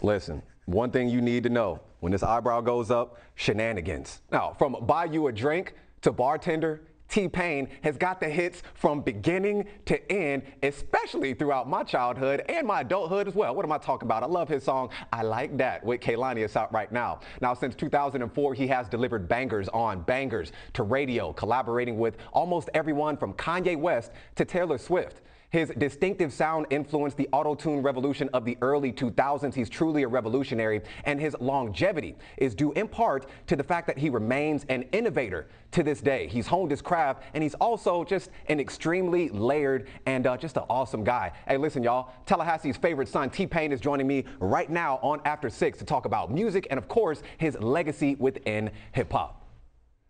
Listen, one thing you need to know when this eyebrow goes up, shenanigans. Now, from buy you a drank to bartender, T-Pain has got the hits from beginning to end, especially throughout my childhood and my adulthood as well. What am I talking about? I love his song, I Like That, with Kehlani. It's out right now. Now, since 2004, he has delivered bangers on bangers to radio, collaborating with almost everyone from Kanye West to Taylor Swift. His distinctive sound influenced the auto-tune revolution of the early 2000s. He's truly a revolutionary, and his longevity is due in part to the fact that he remains an innovator to this day. He's honed his craft, and he's also just an extremely layered and uh, just an awesome guy. Hey, listen, y'all, Tallahassee's favorite son, T-Pain, is joining me right now on After 6 to talk about music and, of course, his legacy within hip-hop.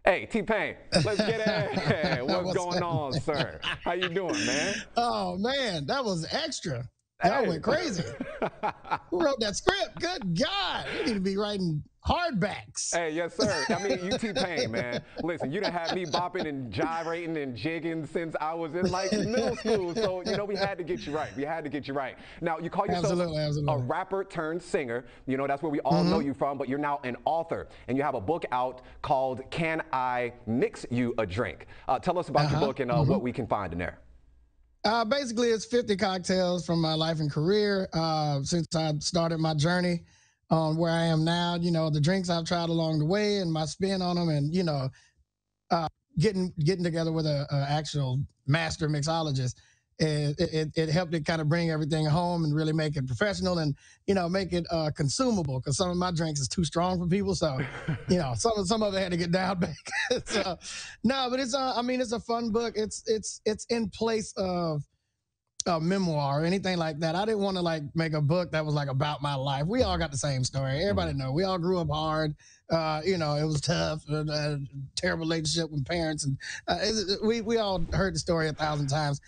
Hey, T-Pain, let's get it. What's going on, sir? How you doing, man? Oh, man, that was extra. That hey. went crazy. Who wrote that script? Good God. You need to be writing hardbacks. Hey, yes, sir. I mean, you T-Pain, man. Listen, you done had me bopping and gyrating and jigging since I was in like middle school. So, you know, we had to get you right. We had to get you right. Now, you call yourself absolutely, absolutely. a rapper turned singer. You know, that's where we all mm-hmm. know you from, but you're now an author. And you have a book out called Can I Mix You a Drink? Uh, tell us about uh-huh. your book and uh, mm-hmm. what we can find in there. Uh, basically, it's 50 cocktails from my life and career uh, since I started my journey on where I am now. You know, the drinks I've tried along the way and my spin on them, and you know, uh, getting getting together with a, a actual master mixologist. It, it, it, helped it kind of bring everything home and really make it professional and you know make it uh, consumable because some of my drinks is too strong for people so you know some of some of it had to get down back so, no but it's uh, I mean it's a fun book it's it's it's in place of a memoir or anything like that. I didn't want to like make a book that was like about my life. We all got the same story. Everybody mm-hmm. know. We all grew up hard. Uh, you know, it was tough. Uh, terrible relationship with parents, and uh, we we all heard the story a thousand times.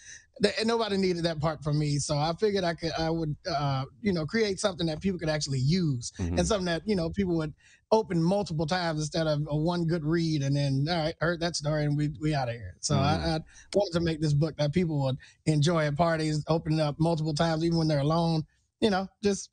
And nobody needed that part from me, so I figured I could I would uh, you know create something that people could actually use mm-hmm. and something that you know people would open multiple times instead of a one good read and then all right heard that story and we we out of here so mm-hmm. I, I, wanted to make this book that people would enjoy at parties open up multiple times even when they're alone you know just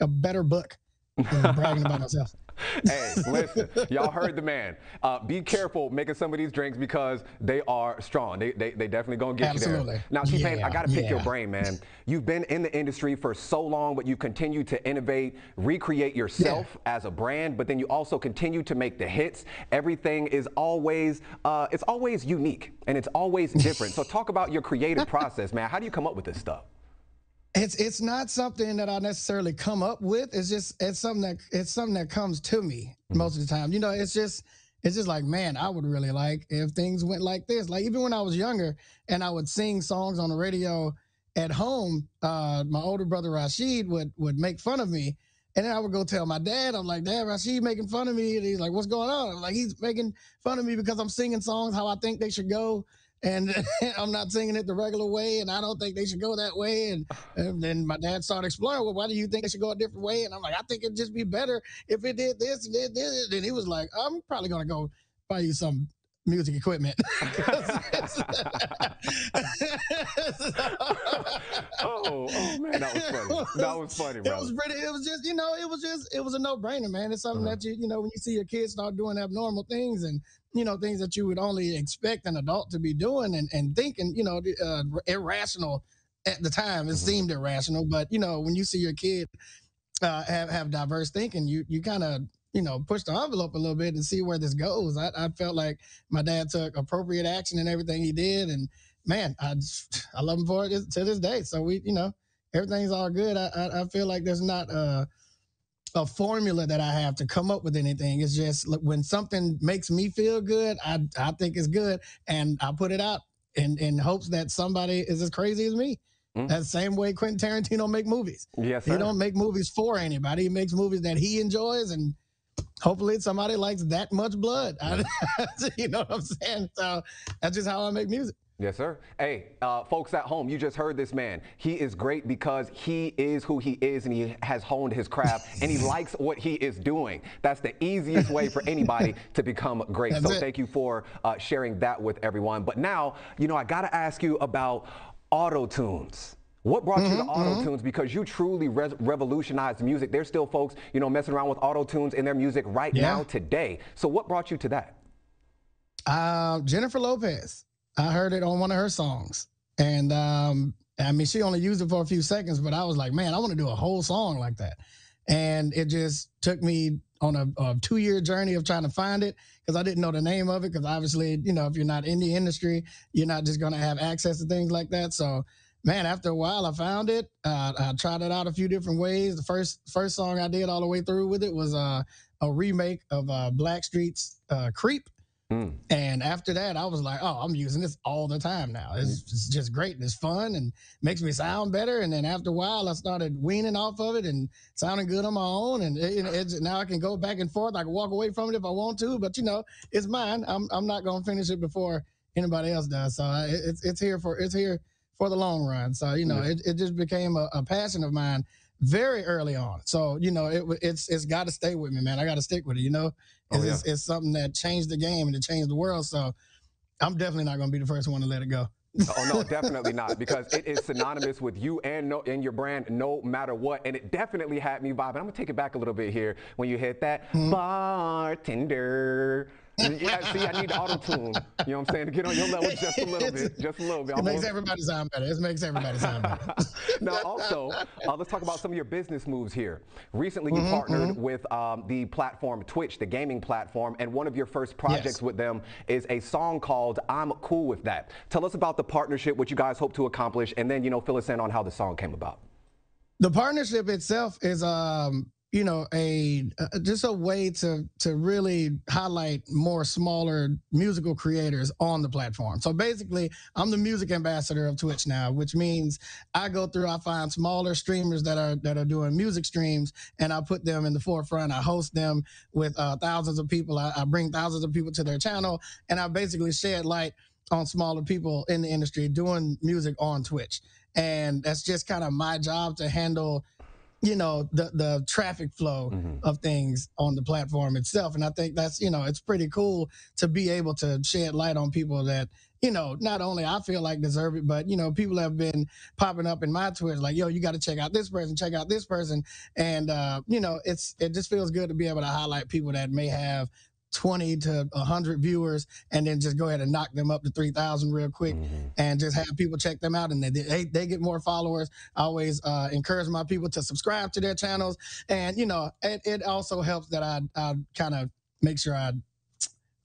a better book bragging about myself hey, listen, y'all heard the man. Uh, be careful making some of these drinks because they are strong. They, they, they definitely gonna get Absolutely. you there. Now, T-Pain, yeah, I gotta pick yeah. your brain, man. You've been in the industry for so long, but you continue to innovate, recreate yourself yeah. as a brand, but then you also continue to make the hits. Everything is always, uh, it's always unique and it's always different. so talk about your creative process, man. How do you come up with this stuff? It's it's not something that I necessarily come up with. It's just it's something that it's something that comes to me mm-hmm. most of the time. You know, it's just it's just like, man, I would really like if things went like this. Like even when I was younger and I would sing songs on the radio at home, uh, my older brother Rashid would would make fun of me. And then I would go tell my dad, I'm like, Dad, Rashid making fun of me. And he's like, What's going on? I'm like, he's making fun of me because I'm singing songs how I think they should go and I'm not singing it the regular way, and I don't think they should go that way. And, and then my dad started exploring, well, why do you think they should go a different way? And I'm like, I think it'd just be better if it did this and did this. And he was like, I'm probably gonna go buy you some music equipment. oh, oh man, that was funny. That was funny, bro. It was pretty. It was just, you know, it was just, it was a no brainer, man. It's something uh-huh. that you, you know, when you see your kids start doing abnormal things and you know things that you would only expect an adult to be doing and and thinking, you know, uh, irrational at the time. It mm-hmm. seemed irrational, but you know, when you see your kid uh, have have diverse thinking, you you kind of you know, push the envelope a little bit and see where this goes. I, I felt like my dad took appropriate action in everything he did, and man, I just, I love him for it to this day. So we, you know, everything's all good. I I, I feel like there's not a a formula that I have to come up with anything. It's just when something makes me feel good, I I think it's good, and I put it out in in hopes that somebody is as crazy as me. Mm. That same way Quentin Tarantino make movies. Yes, sir. He don't make movies for anybody. He makes movies that he enjoys and hopefully somebody likes that much blood. you know what I'm saying? So that's just how I make music. Yes, sir. Hey, uh, folks at home, you just heard this man. He is great because he is who he is and he has honed his craft and he likes what he is doing. That's the easiest way for anybody to become great. That's so it. thank you for uh, sharing that with everyone. But now, you know, I got to ask you about auto tunes. What brought mm-hmm, you to mm-hmm, auto tunes? Mm-hmm. Because you truly re- revolutionized music. There's still folks, you know, messing around with auto tunes in their music right yeah. now today. So what brought you to that? Uh, Jennifer Lopez. I heard it on one of her songs, and um, I mean, she only used it for a few seconds, but I was like, man, I want to do a whole song like that. And it just took me on a, a two year journey of trying to find it because I didn't know the name of it. Because obviously, you know, if you're not in the industry, you're not just going to have access to things like that. So man, after a while, I found it. Uh, I tried it out a few different ways. The first first song I did all the way through with it was uh, a remake of uh, Blackstreet's uh, "Creep." Mm. And after that, I was like, "Oh, I'm using this all the time now. It's, mm. it's, just great and it's fun and makes me sound better." And then after a while, I started weaning off of it and sounding good on my own. And it, now I can go back and forth. I can walk away from it if I want to, but you know, it's mine. I'm I'm not gonna finish it before anybody else does. So it's it's here for it's here for the long run. So you know, yeah. it, it just became a, a, passion of mine very early on. So you know, it it's it's got to stay with me, man. I got to stick with it. You know, oh, it's, yeah. it's, it's something that changed the game and it changed the world. So I'm definitely not going to be the first one to let it go. oh no, definitely not, because it is synonymous with you and no, and your brand, no matter what. And it definitely had me vibing. I'm gonna take it back a little bit here when you hit that mm-hmm. bartender yeah, see, I need auto tune. You know what I'm saying? To get on your level just a little bit. Just a little bit. It makes everybody sound better. It makes everybody sound better. now, also, uh, let's talk about some of your business moves here. Recently, you mm-hmm, partnered mm-hmm. with um, the platform Twitch, the gaming platform, and one of your first projects yes. with them is a song called I'm Cool With That. Tell us about the partnership, what you guys hope to accomplish, and then, you know, fill us in on how the song came about. The partnership itself is um, you know a, a, just a way to to really highlight more smaller musical creators on the platform. So basically i'm the music ambassador of twitch now which means i go through i find smaller streamers that are that are doing music streams and i put them in the forefront. I host them with uh, thousands of people. I, I bring thousands of people to their channel and i basically shed light on smaller people in the industry doing music on twitch. And that's just kind of my job to handle you know the the traffic flow mm-hmm. of things on the platform itself and i think that's you know it's pretty cool to be able to shed light on people that you know not only i feel like deserve it but you know people have been popping up in my twitter like yo you got to check out this person check out this person and uh you know it's it just feels good to be able to highlight people that may have 20 to 100 viewers and then just go ahead and knock them up to 3000 real quick mm-hmm. and just have people check them out and they, they, they get more followers. I always uh, encourage my people to subscribe to their channels and you know it, it also helps that i, I kind of make sure i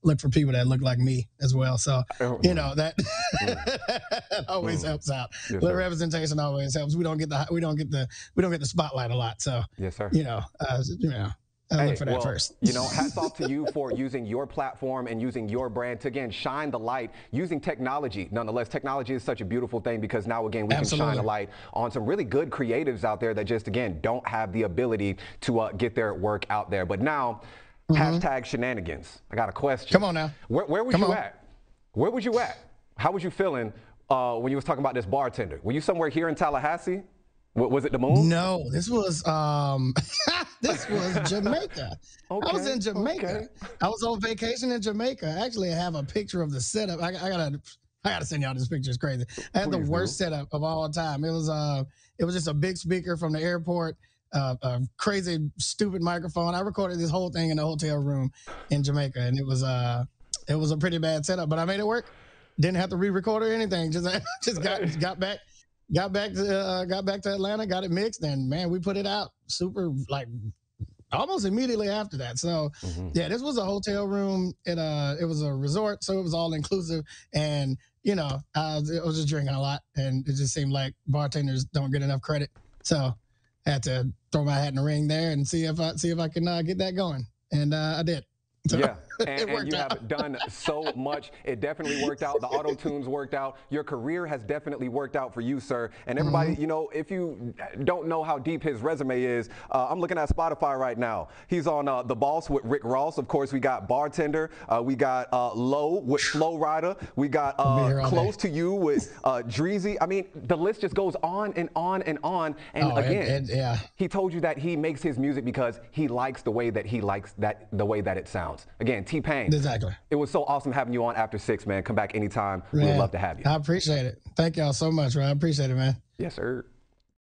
look for people that look like me as well. So oh, you know that mm. always mm. helps out. Yes, the representation always helps. We don't get the we don't get the we don't get the spotlight a lot. So yes sir. you know uh, you know I hey, for that well, first. you know, hats off to you for using your platform and using your brand to again shine the light using technology. Nonetheless, technology is such a beautiful thing because now again we Absolutely. can shine a light on some really good creatives out there that just again don't have the ability to uh, get their work out there. But now, mm-hmm. hashtag shenanigans. I got a question. Come on now. Where, where was Come you on. at? Where was you at? How was you feeling uh, when you was talking about this bartender? Were you somewhere here in Tallahassee? What, was it the moon? No, this was um, this was Jamaica. okay, I was in Jamaica. Okay. I was on vacation in Jamaica. Actually, I have a picture of the setup. I, I gotta, I gotta send y'all this picture. It's crazy. I had Please the worst do. setup of all time. It was uh, it was just a big speaker from the airport. Uh, a crazy, stupid microphone. I recorded this whole thing in a hotel room in Jamaica, and it was uh, it was a pretty bad setup, but I made it work. Didn't have to re-record or anything. Just just got got back got back to uh, got back to Atlanta, got it mixed, and man, we put it out super like almost immediately after that. So mm-hmm. yeah, this was a hotel room. It uh, it was a resort, so it was all inclusive, and you know, I was, I was just drinking a lot, and it just seemed like bartenders don't get enough credit. So I had to throw my hat in the ring there and see if I see if I can uh, get that going, and uh, I did. So yeah, and, and you out. have done so much. It definitely worked out. The auto tunes worked out. Your career has definitely worked out for you, sir. And everybody, mm-hmm. you know, if you don't know how deep his resume is, uh, I'm looking at Spotify right now. He's on uh, The Boss with Rick Ross. Of course, we got Bartender. Uh, we got uh, Low with Flo Rida. We got uh, Close to You with uh, Dreezy. I mean, the list just goes on and on and on. And oh, again, it, it, yeah. he told you that he makes his music because he likes the way that he likes that the way that it sounds. Again, T Pain. Exactly. It was so awesome having you on after six, man. Come back anytime. We would love to have you. I appreciate it. Thank y'all so much, man. I appreciate it, man. Yes, sir.